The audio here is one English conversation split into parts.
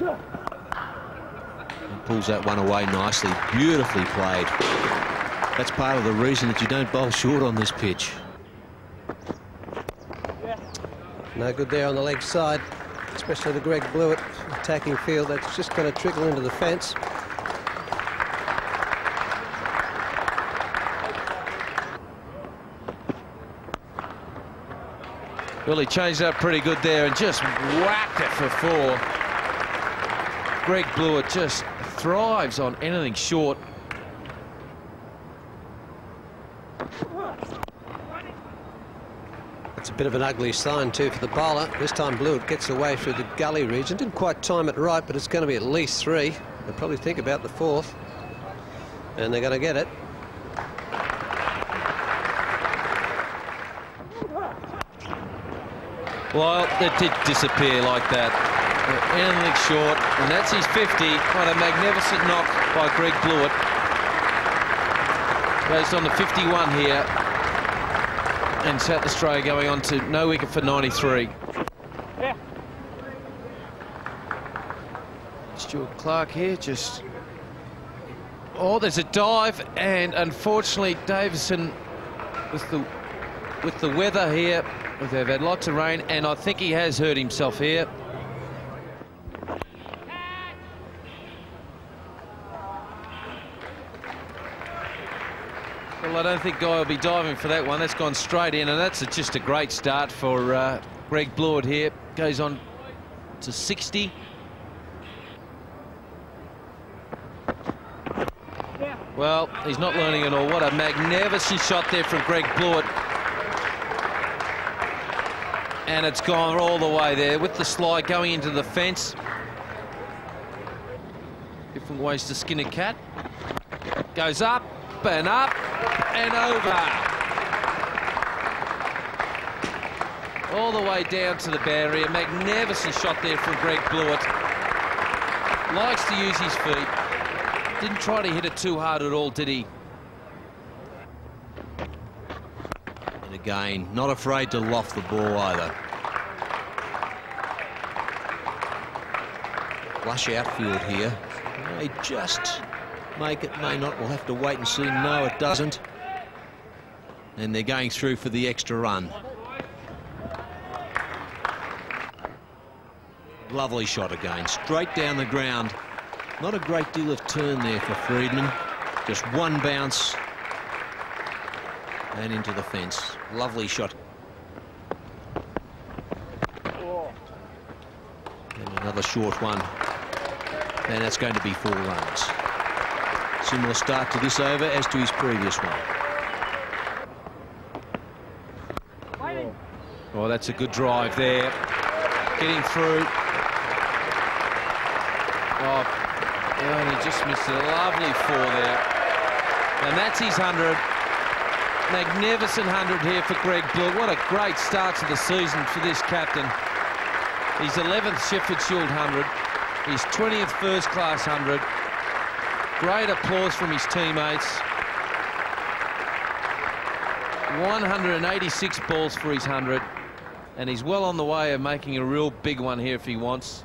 And pulls that one away nicely. Beautifully played. That's part of the reason that you don't bowl short on this pitch. No good there on the leg side, especially the Greg Blewett attacking field. That's just going to trickle into the fence. Well, he changed up pretty good there and just whacked it for four. Greg Blewett just thrives on anything short. It's a bit of an ugly sign too for the bowler. This time Blewett gets away through the gully region. Didn't quite time it right, but it's going to be at least three. They'll probably think about the fourth. And they're going to get it. Well, it did disappear like that. Anything short, and that's his 50. What a magnificent knock by Greg Blewett. Goes on to 51 here. And South Australia going on to no wicket for 93. Yeah. Stuart Clark here just... Oh, there's a dive, and unfortunately Davison with the with the weather here They've had lots of rain, and I think he has hurt himself here. Well, I don't think Guy will be diving for that one. That's gone straight in, and that's just a great start for uh, Greg Blewett here. Goes on to 60. Well, he's not learning at all. What a magnificent shot there from Greg Blewett and it's gone all the way there with the slide going into the fence. Different ways to skin a cat. Goes up and up and over. All the way down to the barrier. Magnificent shot there from Greg Blewett. Likes to use his feet. Didn't try to hit it too hard at all, did he? And again. Not afraid to loft the ball either. Flush outfield here. May just make it, may not. We'll have to wait and see. No, it doesn't. And they're going through for the extra run. Lovely shot again. Straight down the ground. Not a great deal of turn there for Freedman. Just one bounce and into the fence. Lovely shot. And another short one. And that's going to be four runs. Similar start to this over as to his previous one. Oh, that's a good drive there. Getting through. Oh, and he just missed a lovely four there. And that's his 100. Magnificent 100 here for Greg Blewett. What a great start to the season for this captain. His 11th Sheffield Shield 100. His 20th first-class 100. Great applause from his teammates. 186 balls for his 100. And he's well on the way of making a real big one here if he wants.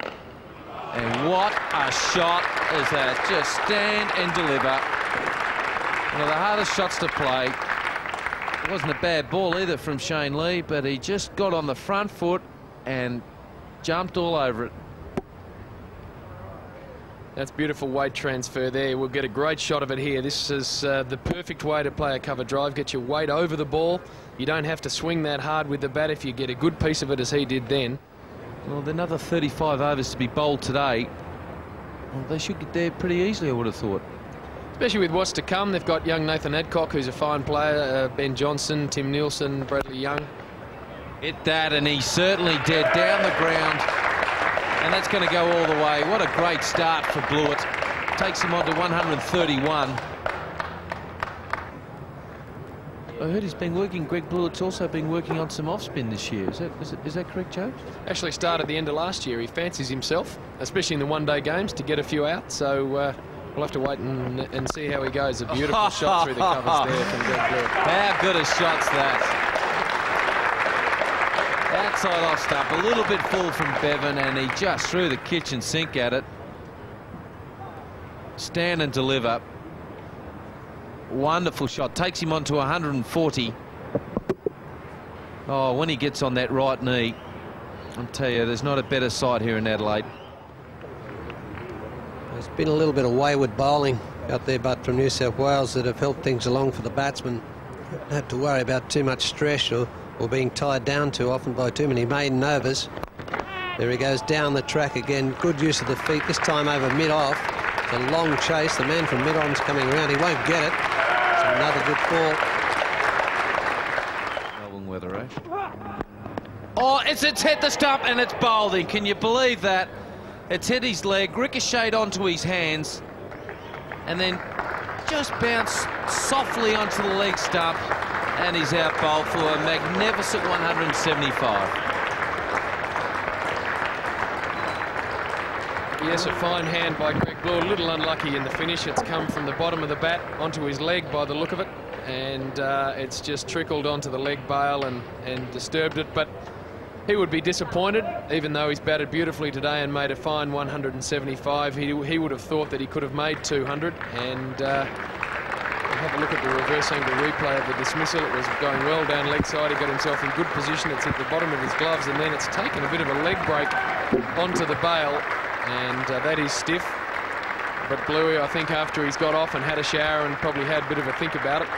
And what a shot is that. Just stand and deliver. One of the hardest shots to play. It wasn't a bad ball either from Shane Lee, but he just got on the front foot and jumped all over it. That's beautiful weight transfer there. We'll get a great shot of it here. This is uh, the perfect way to play a cover drive. Get your weight over the ball. You don't have to swing that hard with the bat if you get a good piece of it as he did then. Well, another 35 overs to be bowled today. Well, they should get there pretty easily, I would have thought especially with what's to come. They've got young Nathan Adcock, who's a fine player, uh, Ben Johnson, Tim Nielsen, Bradley Young. Hit that, and he certainly did, down the ground. And that's going to go all the way. What a great start for Blewett. Takes him on to 131. I heard he's been working, Greg Blewett's also been working on some off-spin this year. Is that, is, it, is that correct, Joe? Actually started at the end of last year. He fancies himself, especially in the one-day games, to get a few out. So uh, We'll have to wait and, and see how he goes. A beautiful shot through the covers there from Greg Blewett. How good a shot's that? Outside off stump, a little bit full from Bevan, and he just threw the kitchen sink at it. Stand and deliver. Wonderful shot. Takes him on to 140. Oh, when he gets on that right knee, I'll tell you, there's not a better sight here in Adelaide. There's been a little bit of wayward bowling out there, but from New South Wales that have helped things along for the batsmen. Don't have to worry about too much stress or, or being tied down too often by too many maiden overs. There he goes down the track again. Good use of the feet, this time over mid-off. It's a long chase. The man from mid-on's coming around. He won't get it. It's another good ball. Melbourne weather, eh? Oh, it's, it's hit the stump and it's bowled. Can you believe that? It's hit his leg, ricocheted onto his hands, and then just bounced softly onto the leg stump, and he's out bowled for a magnificent 175. Yes, a fine hand by Greg Blue. A little unlucky in the finish. It's come from the bottom of the bat onto his leg by the look of it. And uh, it's just trickled onto the leg bail and, and disturbed it. But he would be disappointed, even though he's batted beautifully today and made a fine 175. He, he would have thought that he could have made 200. And uh, have a look at the reverse angle replay of the dismissal. It was going well down leg side. He got himself in good position. It's at the bottom of his gloves, and then it's taken a bit of a leg break onto the bail and uh, that is stiff. But Bluey, I think after he's got off and had a shower and probably had a bit of a think about it,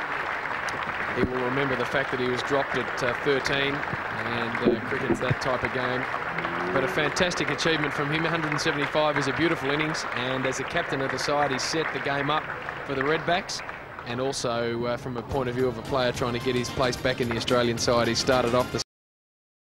he will remember the fact that he was dropped at uh, 13 and uh, cricket's that type of game. But a fantastic achievement from him. 175 is a beautiful innings and as a captain of the side, he set the game up for the Redbacks and also uh, from a point of view of a player trying to get his place back in the Australian side, he started off the